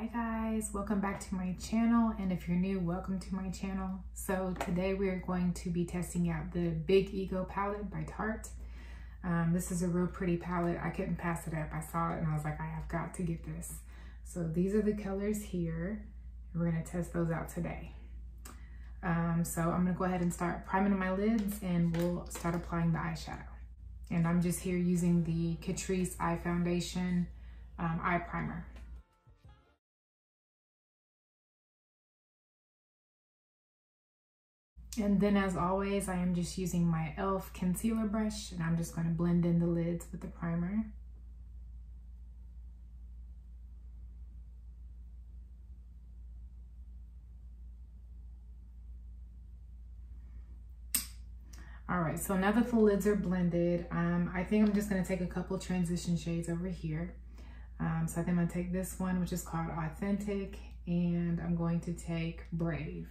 Hi guys, welcome back to my channel and if you're new, welcome to my channel. So today we are going to be testing out the Big Ego palette by Tarte. Um, this is a real pretty palette. I couldn't pass it up. I saw it and I was like, I have got to get this. So these are the colors here. We're gonna test those out today. Um, so I'm gonna go ahead and start priming my lids and we'll start applying the eyeshadow. And I'm just here using the Catrice Eye Foundation um, Eye Primer. And then as always, I am just using my e.l.f. concealer brush and I'm just gonna blend in the lids with the primer. All right, so now that the lids are blended, um, I think I'm just gonna take a couple transition shades over here. Um, so I think I'm gonna take this one, which is called Authentic, and I'm going to take Brave.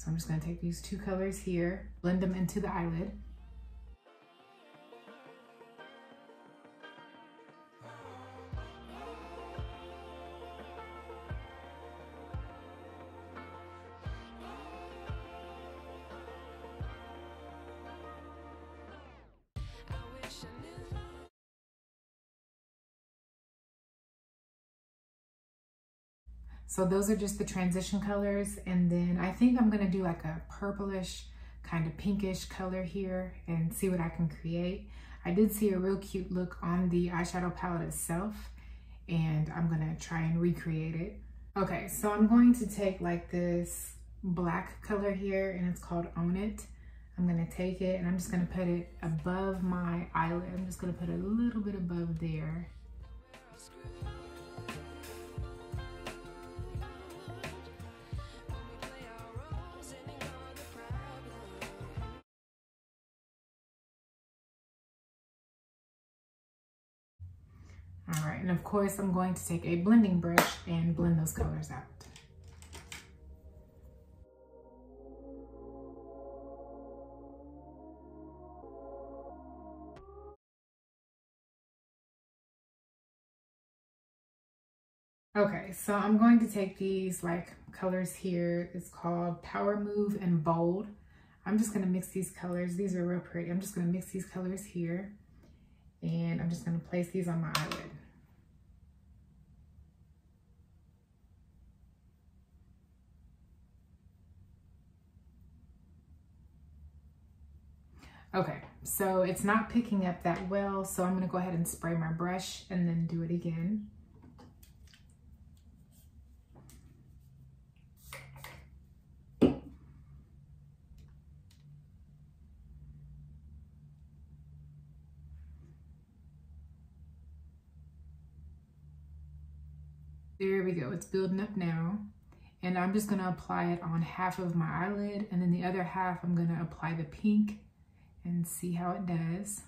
So I'm just gonna take these two colors here, blend them into the eyelid. So those are just the transition colors. And then I think I'm gonna do like a purplish, kind of pinkish color here and see what I can create. I did see a real cute look on the eyeshadow palette itself and I'm gonna try and recreate it. Okay, so I'm going to take like this black color here and it's called Own It. I'm gonna take it and I'm just gonna put it above my eyelid. I'm just gonna put a little bit above there. All right, and of course I'm going to take a blending brush and blend those colors out. Okay, so I'm going to take these like colors here. It's called Power Move and Bold. I'm just gonna mix these colors. These are real pretty. I'm just gonna mix these colors here and I'm just gonna place these on my eyelid. Okay, so it's not picking up that well, so I'm gonna go ahead and spray my brush and then do it again. There we go, it's building up now and I'm just gonna apply it on half of my eyelid and then the other half I'm gonna apply the pink and see how it does.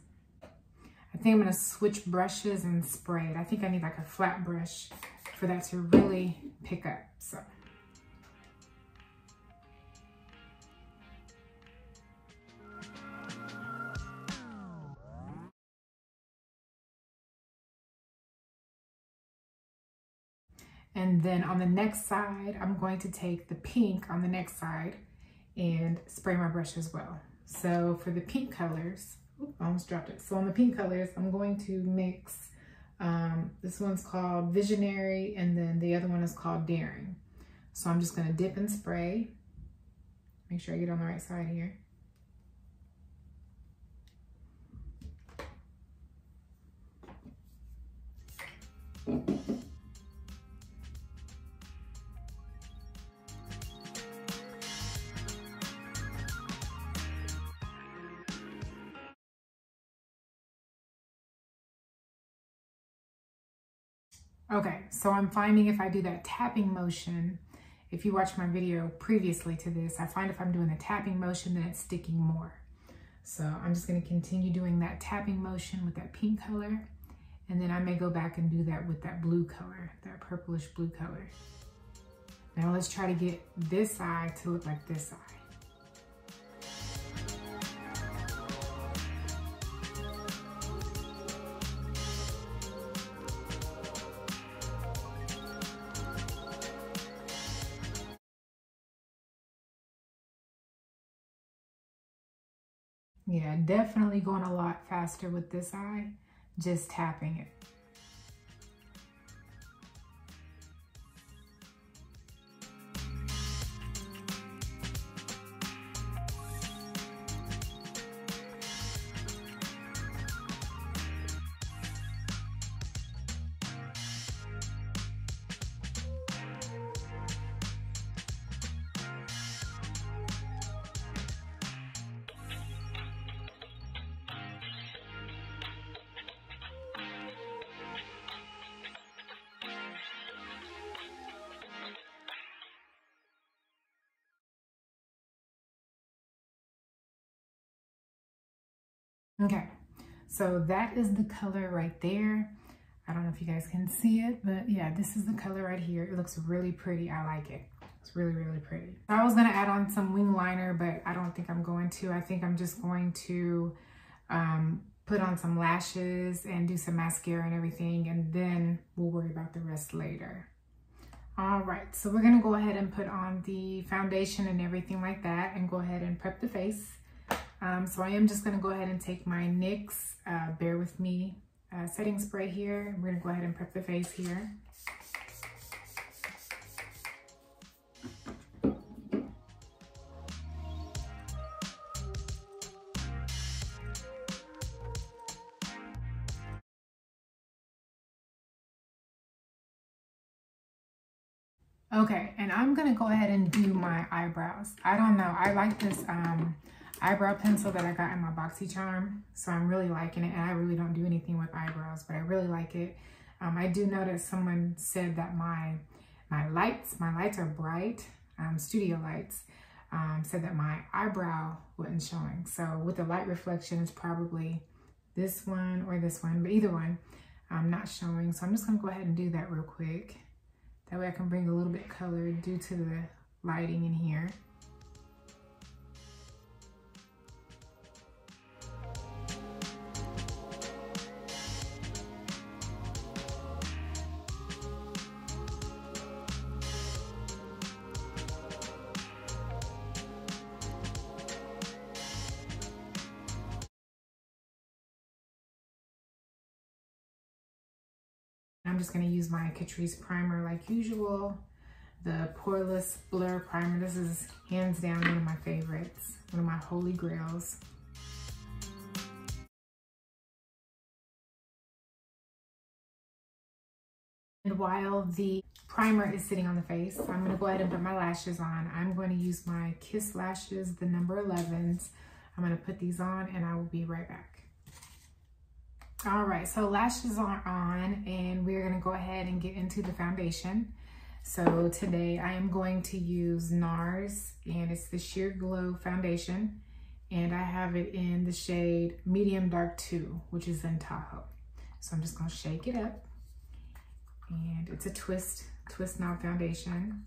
I think I'm gonna switch brushes and spray it. I think I need like a flat brush for that to really pick up, so. And then on the next side, I'm going to take the pink on the next side and spray my brush as well. So for the pink colors, oops, I almost dropped it. So on the pink colors, I'm going to mix, um, this one's called Visionary and then the other one is called Daring. So I'm just gonna dip and spray. Make sure I get on the right side here. Okay, so I'm finding if I do that tapping motion, if you watch my video previously to this, I find if I'm doing the tapping motion, then it's sticking more. So I'm just gonna continue doing that tapping motion with that pink color, and then I may go back and do that with that blue color, that purplish blue color. Now let's try to get this eye to look like this eye. Yeah, definitely going a lot faster with this eye, just tapping it. Okay, so that is the color right there. I don't know if you guys can see it, but yeah, this is the color right here. It looks really pretty. I like it. It's really, really pretty. I was gonna add on some wing liner, but I don't think I'm going to. I think I'm just going to um, put on some lashes and do some mascara and everything, and then we'll worry about the rest later. All right, so we're gonna go ahead and put on the foundation and everything like that and go ahead and prep the face. Um, so I am just gonna go ahead and take my NYX uh, Bare With Me uh, setting spray here. We're gonna go ahead and prep the face here. Okay, and I'm gonna go ahead and do my eyebrows. I don't know, I like this um, eyebrow pencil that I got in my BoxyCharm. So I'm really liking it. And I really don't do anything with eyebrows, but I really like it. Um, I do that someone said that my my lights, my lights are bright, um, studio lights, um, said that my eyebrow wasn't showing. So with the light reflection, it's probably this one or this one, but either one, I'm not showing. So I'm just gonna go ahead and do that real quick. That way I can bring a little bit color due to the lighting in here. Just gonna use my Catrice primer like usual. The Poreless Blur Primer. This is hands down one of my favorites, one of my holy grails. And while the primer is sitting on the face, I'm gonna go ahead and put my lashes on. I'm going to use my Kiss Lashes, the number 11s. I'm gonna put these on and I will be right back. All right, so lashes are on and we're gonna go ahead and get into the foundation. So today I am going to use NARS and it's the Sheer Glow Foundation and I have it in the shade Medium Dark 2, which is in Tahoe. So I'm just gonna shake it up and it's a twist, twist knob foundation.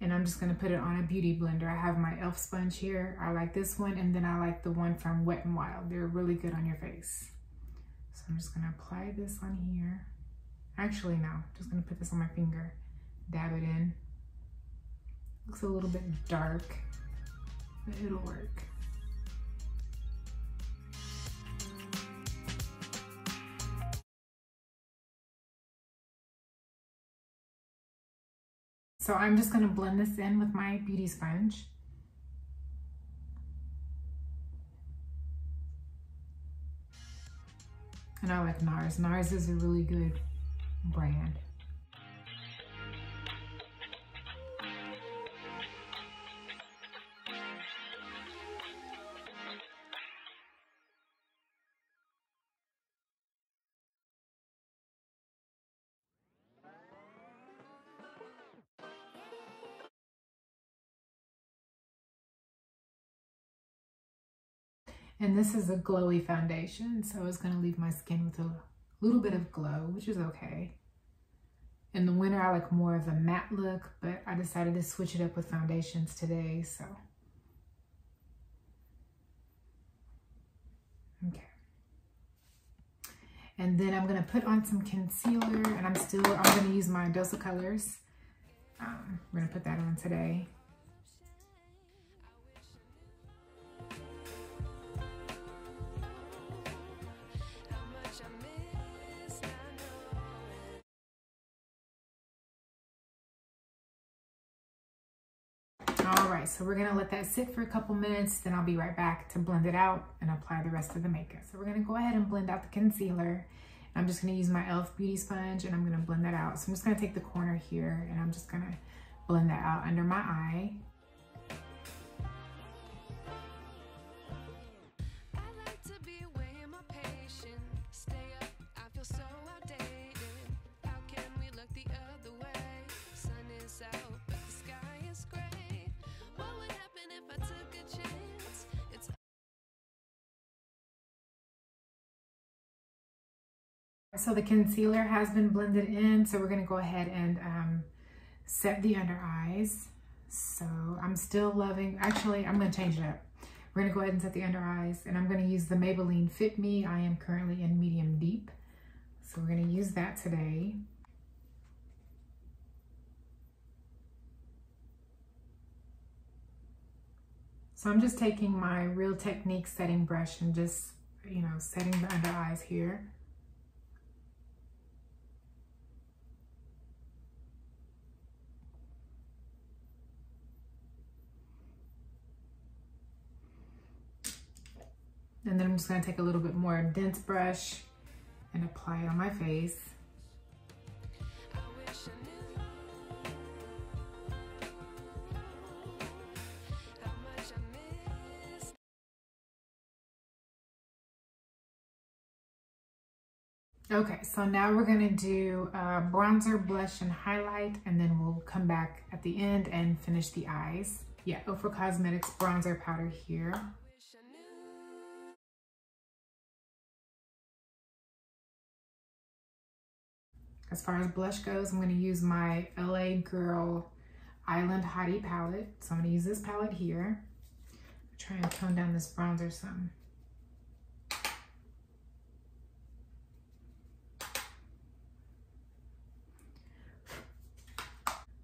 And I'm just gonna put it on a beauty blender. I have my e.l.f. sponge here. I like this one and then I like the one from Wet n Wild. They're really good on your face. So I'm just gonna apply this on here. Actually, no, I'm just gonna put this on my finger, dab it in. Looks a little bit dark, but it'll work. So I'm just gonna blend this in with my beauty sponge. And I like NARS. NARS is a really good brand. And this is a glowy foundation, so it's gonna leave my skin with a little bit of glow, which is okay. In the winter, I like more of a matte look, but I decided to switch it up with foundations today, so. Okay. And then I'm gonna put on some concealer, and I'm still, I'm gonna use my Dose of Colors. Um, we're gonna put that on today. So we're gonna let that sit for a couple minutes, then I'll be right back to blend it out and apply the rest of the makeup. So we're gonna go ahead and blend out the concealer. I'm just gonna use my e.l.f. beauty sponge and I'm gonna blend that out. So I'm just gonna take the corner here and I'm just gonna blend that out under my eye. So the concealer has been blended in, so we're gonna go ahead and um, set the under eyes. So I'm still loving, actually, I'm gonna change it up. We're gonna go ahead and set the under eyes, and I'm gonna use the Maybelline Fit Me. I am currently in medium deep. So we're gonna use that today. So I'm just taking my Real Technique setting brush and just, you know, setting the under eyes here. And then I'm just gonna take a little bit more dense brush and apply it on my face. Okay, so now we're gonna do bronzer, blush, and highlight, and then we'll come back at the end and finish the eyes. Yeah, Ofra Cosmetics bronzer powder here. As far as blush goes, I'm going to use my LA Girl Island Hottie palette. So I'm going to use this palette here. Try and tone down this bronzer some.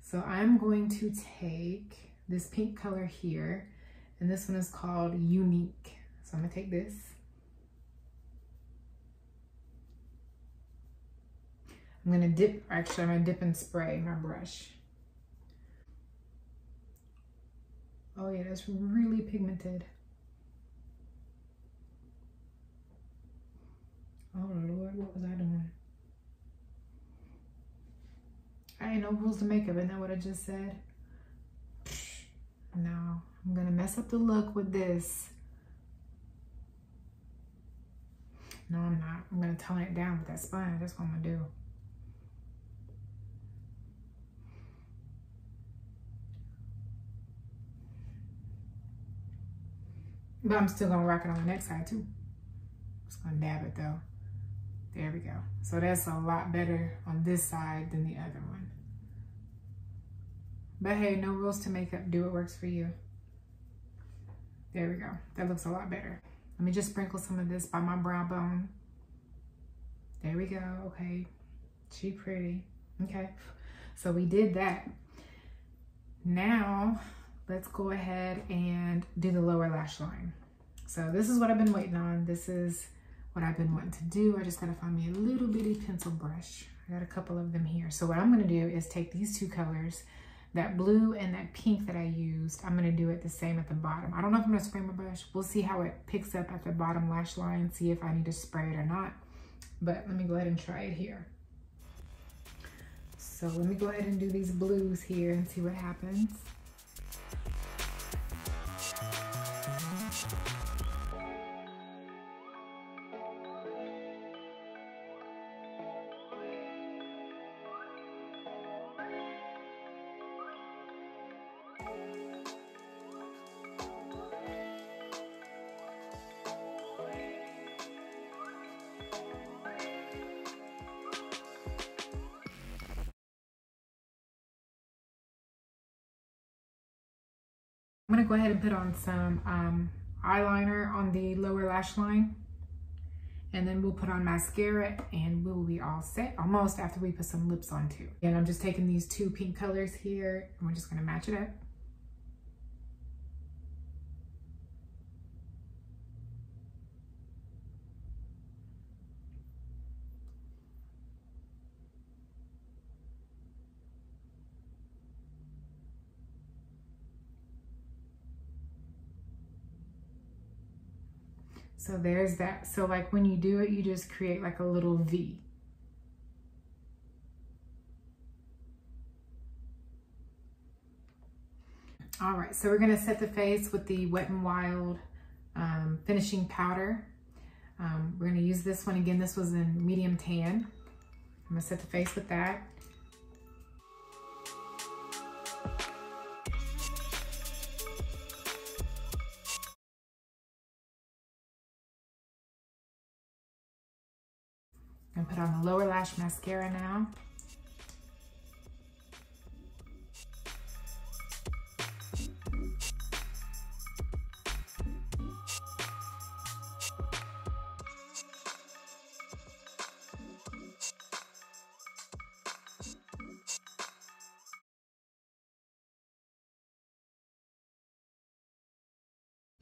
So I'm going to take this pink color here, and this one is called Unique. So I'm gonna take this I'm gonna dip, actually I'm gonna dip and spray my brush. Oh yeah, that's really pigmented. Oh Lord, what was I doing? I ain't no rules to makeup, isn't that what I just said? No, I'm gonna mess up the look with this. No, I'm not. I'm gonna tone it down with that sponge. That's what I'm gonna do. But I'm still gonna rock it on the next side too. Just gonna dab it though. There we go. So that's a lot better on this side than the other one. But hey, no rules to makeup. Do what works for you. There we go. That looks a lot better. Let me just sprinkle some of this by my brow bone. There we go. Okay. She pretty. Okay. So we did that. Now let's go ahead and do the lower lash line. So this is what I've been waiting on. This is what I've been wanting to do. I just gotta find me a little bitty pencil brush. I got a couple of them here. So what I'm gonna do is take these two colors, that blue and that pink that I used, I'm gonna do it the same at the bottom. I don't know if I'm gonna spray my brush. We'll see how it picks up at the bottom lash line, see if I need to spray it or not. But let me go ahead and try it here. So let me go ahead and do these blues here and see what happens. I'm gonna go ahead and put on some um, eyeliner on the lower lash line. And then we'll put on mascara and we'll be all set almost after we put some lips on too. And I'm just taking these two pink colors here and we're just gonna match it up. So there's that. So like when you do it, you just create like a little V. All right, so we're gonna set the face with the Wet n Wild um, finishing powder. Um, we're gonna use this one again. This was in medium tan. I'm gonna set the face with that. And put on the lower lash mascara now.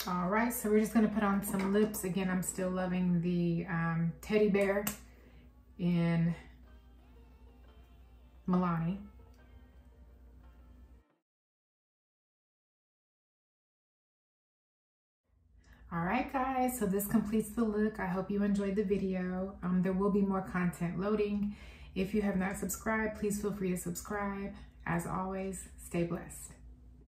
All right, so we're just gonna put on some lips. Again, I'm still loving the um, teddy bear in Milani. All right, guys, so this completes the look. I hope you enjoyed the video. Um, there will be more content loading. If you have not subscribed, please feel free to subscribe. As always, stay blessed.